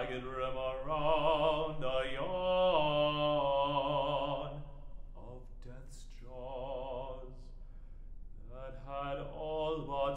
ragged rim around the yawn of death's jaws that had all but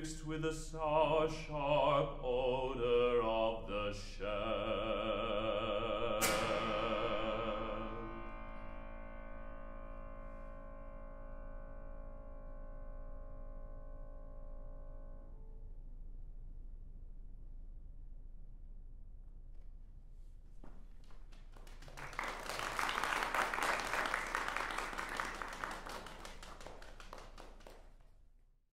Mixed with the sour, sharp